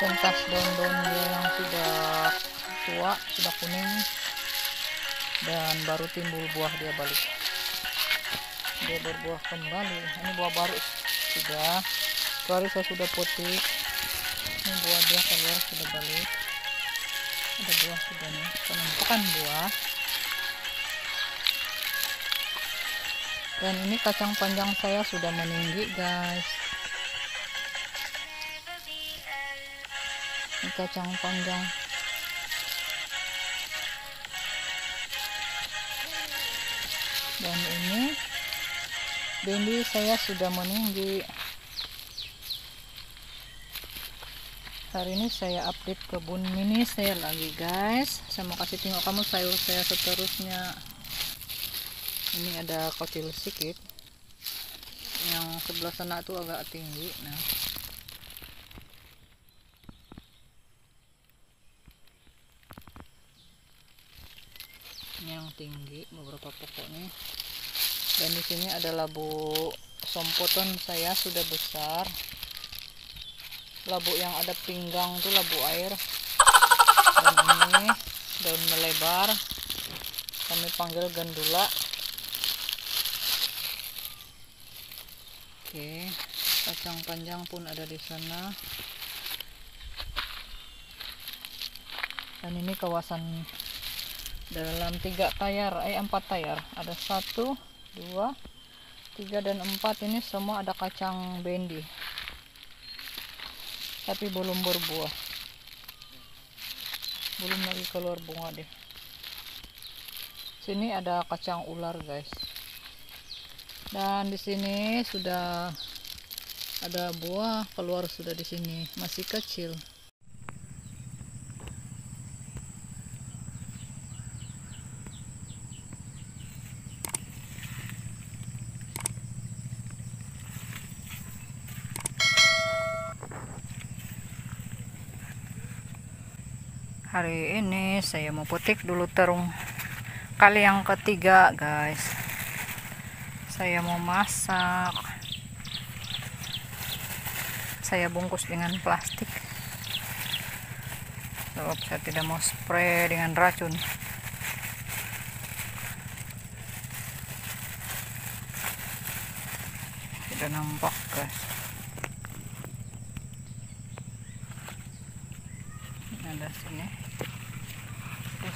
centas daun-daun dia yang sudah tua sudah kuning dan baru timbul buah dia balik. Dia berbuah kembali. Ini buah baru. Sudah. Hari saya sudah petik ini buah dia keluar sudah balik. Ada buah sudah nih. Penumpukan buah. Dan ini kacang panjang saya sudah meninggi guys ini kacang panjang. Dan ini bendi saya sudah meninggi hari ini saya update kebun mini saya lagi guys. Saya mau kasih tengok kamu sayur saya seterusnya. Ini ada kecil sedikit yang sebelah sana tuh agak tinggi nah ini yang tinggi beberapa pokoknya. Dan di sini ada labu sompoton saya sudah besar. Labu yang ada pinggang tuh labu air. Dan ini daun melebar. Kami panggil gandula. Oke kacang panjang pun ada di sana. Dan ini kawasan dalam tiga tayar eh empat tayar. Ada satu dua tiga dan empat. Ini semua ada kacang bendi. Tapi belum berbuah. Belum lagi keluar bunga deh. Sini ada kacang ular guys. Dan di sini sudah ada buah keluar sudah di sini. Masih kecil hari ini saya mau petik dulu terung. Kali yang ketiga guys. Saya mau masak. Saya bungkus dengan plastik. Sebab saya tidak mau spray dengan racun. Tidak nampak guys. Ada sini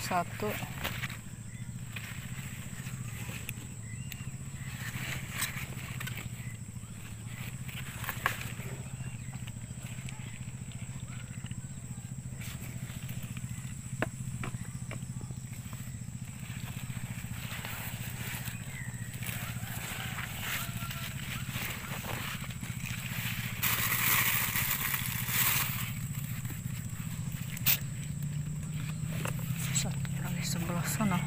satu sana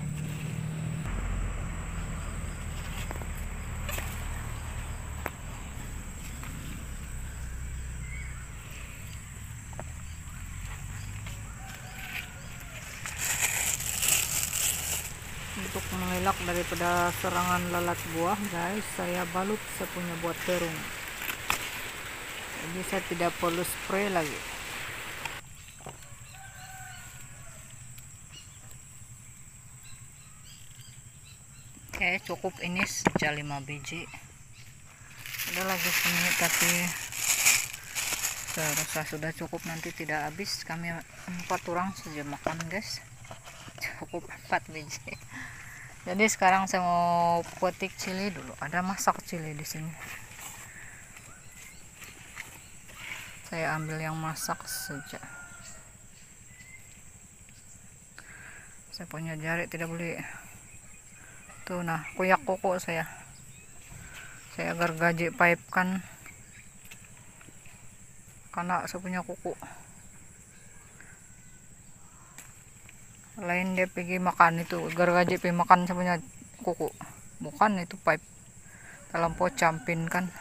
untuk mengelak daripada serangan lalat buah guys saya balut saya punya buat terung. Jadi saya tidak perlu spray lagi Oke cukup ini sejak 5 biji. Ada lagi sini tapi saya rasa sudah cukup. Nanti tidak habis. Kami empat orang saja makan guys. Cukup 4 biji. Jadi sekarang saya mau petik cili dulu. Ada masak cili di sini. Saya ambil yang masak saja. Saya punya jari tidak boleh tuh nah kuyak kuku saya. Saya agar gaji pipe kan. Karena saya punya kuku. Lain dia pergi makan itu. Agar gaji pergi makan saya punya kuku. Bukan itu pipe dalam campin kan.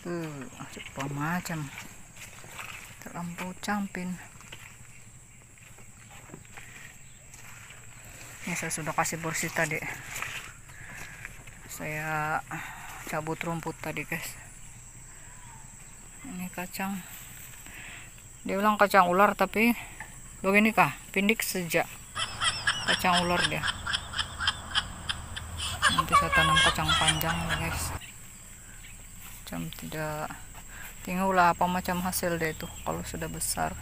Tuh cepat macam terlampau campin ini saya sudah kasih bersih tadi. Saya cabut rumput tadi guys. Ini kacang. Dia bilang kacang ular tapi begini kah pindik sejak kacang ular dia. Nanti saya tanam kacang panjang ya guys. Macam tidak tinggal apa macam hasil dia itu kalau sudah besar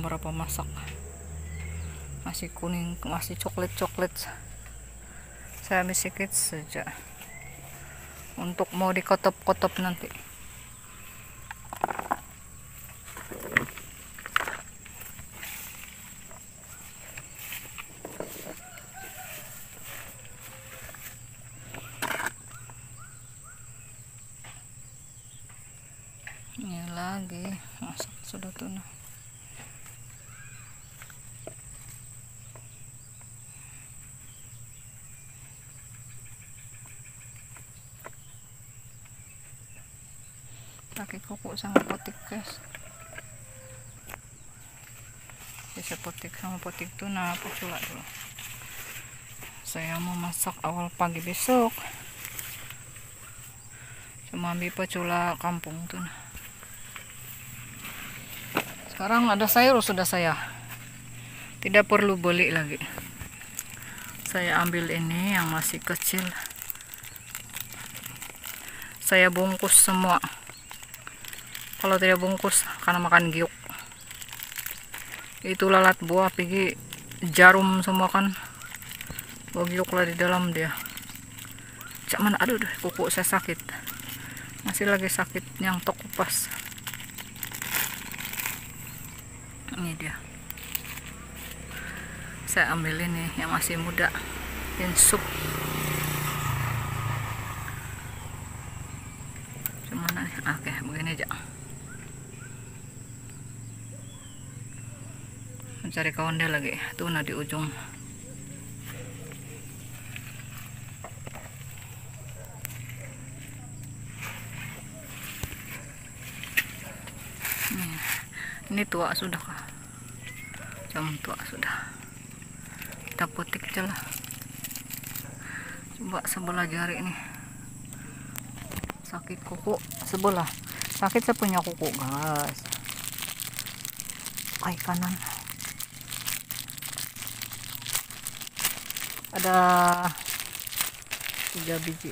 berapa masak. Masih kuning masih coklat coklat saya ambil sedikit saja. Untuk mau dikotop-kotop nanti ini lagi masak sudah tuna pakai kuku sama potik guys. Bisa potik sama potik tuna pecula dulu. Saya mau masak awal pagi besok. Cuma ambil pecula kampung tuna sekarang ada sayur sudah saya? Tidak perlu beli lagi. Saya ambil ini yang masih kecil. Saya bungkus semua kalau tidak bungkus karena makan giuk itu lalat buah pergi jarum semua kan. Buah giuk lah di dalam dia. Cak mana? Aduh deh, kuku saya sakit. Masih lagi sakit yang tok kupas. Ini dia. Saya ambil ini yang masih muda. In sup cuman oke begini aja mencari kawan dia lagi. Tuh nah di ujung. Ini, tua sudah kah jam tua sudah. Kita putik aja coba sebelah jari ini. Sakit kuku. Sebelah sakit saya punya kuku guys. Ay kanan ada tiga biji.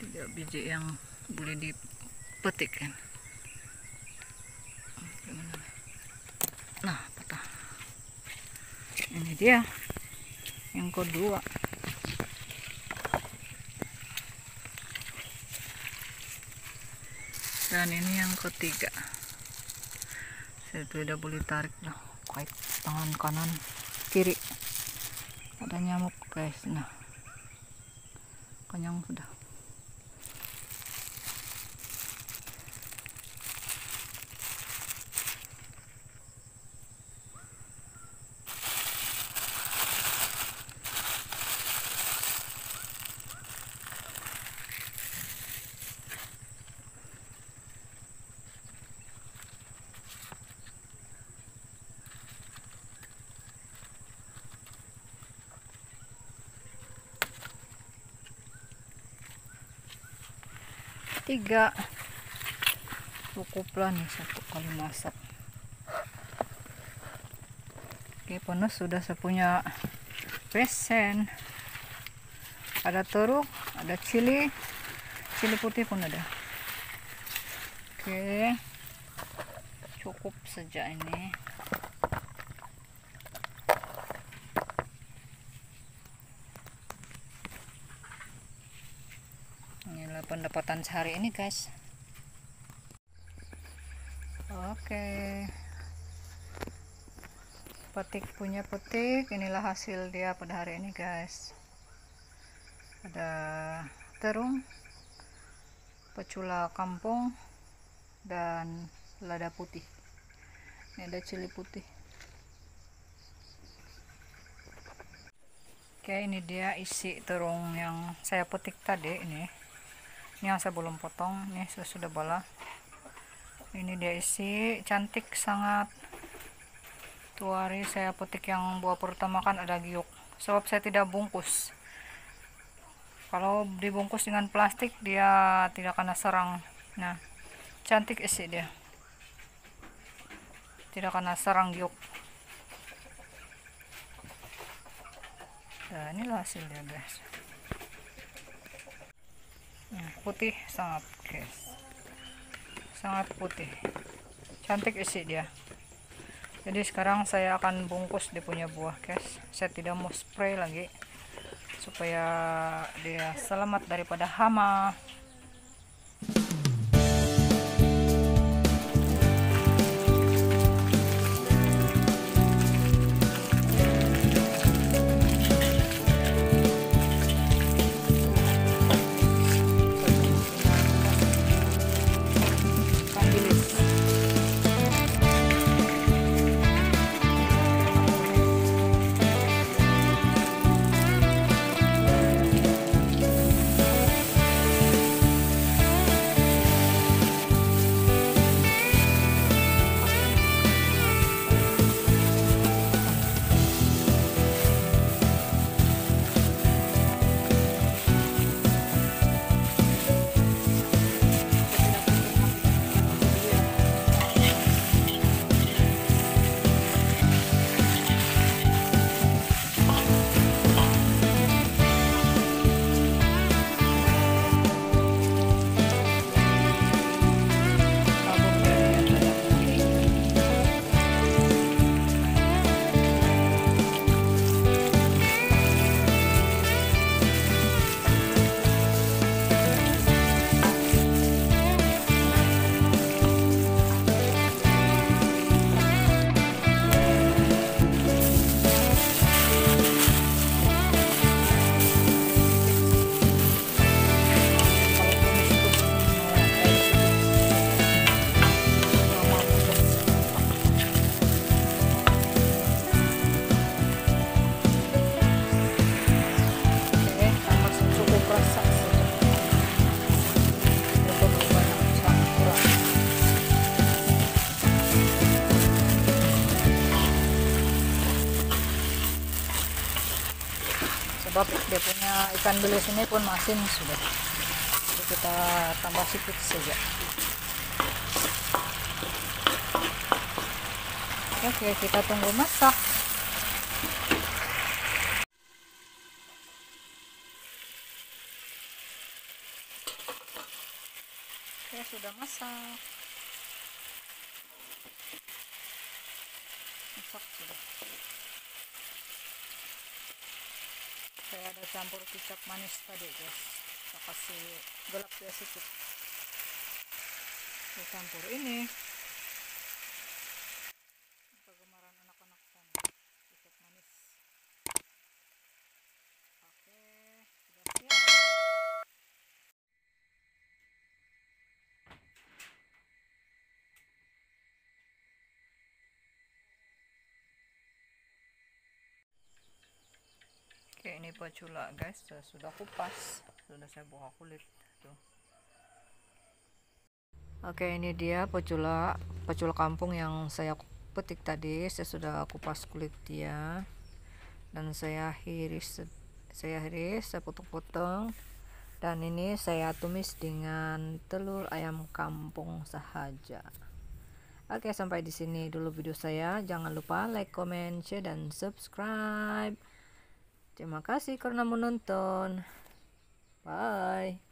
Tiga biji yang boleh dipetik kan? Nah patah. Ini dia. Yang kedua. Dan ini yang ketiga saya tidak boleh tarik. Lah kait tangan kanan kiri. Ada nyamuk guys. Nah. Kenyang sudah tiga. Cukup lah nih satu kali masak. Oke penuh sudah saya punya pesen ada teruk ada cili. Cili putih pun ada. Oke cukup saja ini inilah pendapatan sehari ini guys. Oke. Petik punya petik inilah hasil dia pada hari ini guys. Ada terung pecula kampung dan lada putih. Ini ada cili putih. Oke ini dia isi terung yang saya petik tadi ini ini yang saya belum potong ini sudah sudah bala ini dia isi cantik sangat. Tuh hari saya petik yang buah pertama kan ada giok. Sebab saya tidak bungkus. Kalau dibungkus dengan plastik dia tidak kena serang. Nah cantik isi dia. Tidak kena serang giok. Nah inilah hasilnya guys nah, putih sangat guys. Sangat putih. Cantik isi dia. Jadi sekarang saya akan bungkus dia punya buah guys. Saya tidak mau spray lagi supaya dia selamat daripada hama sebab dia punya ikan bilis ini pun masin sudah. Jadi kita tambah sedikit saja. Oke kita tunggu masak. Oke sudah masak sudah saya ada campur kicap manis tadi guys. Saya kasih gelap ya sedikit. Saya campur ini kegemaran anak-anak sana kicap manis oke sudah siap Oke ini pacula guys. Sudah kupas. Sudah saya buka kulit tuh. Oke ini dia pacula pacula kampung yang saya petik tadi. Saya sudah kupas kulit dia. Dan saya iris saya iris saya potong-potong. Dan ini saya tumis dengan telur ayam kampung sahaja. Oke sampai di sini dulu video saya. Jangan lupa like comment share dan subscribe Terima kasih karena menonton. Bye.